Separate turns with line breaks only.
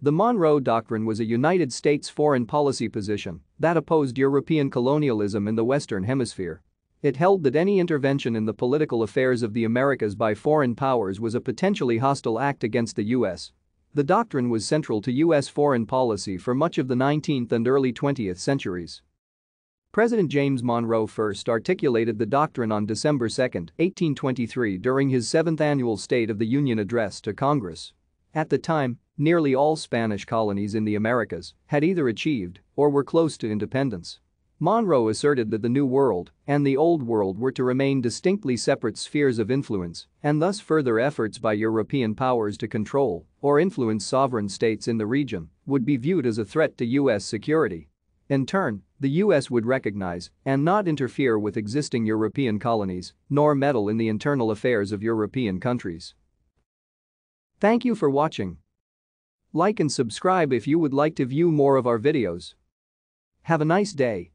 The Monroe Doctrine was a United States foreign policy position that opposed European colonialism in the Western Hemisphere. It held that any intervention in the political affairs of the Americas by foreign powers was a potentially hostile act against the U.S. The doctrine was central to U.S. foreign policy for much of the 19th and early 20th centuries. President James Monroe first articulated the doctrine on December 2, 1823 during his seventh annual State of the Union address to Congress. At the time, nearly all Spanish colonies in the Americas had either achieved or were close to independence. Monroe asserted that the New World and the Old World were to remain distinctly separate spheres of influence and thus further efforts by European powers to control or influence sovereign states in the region would be viewed as a threat to U.S. security. In turn, the US would recognize and not interfere with existing European colonies nor meddle in the internal affairs of European countries. Thank you for watching. Like and subscribe if you would like to view more of our videos. Have a nice day.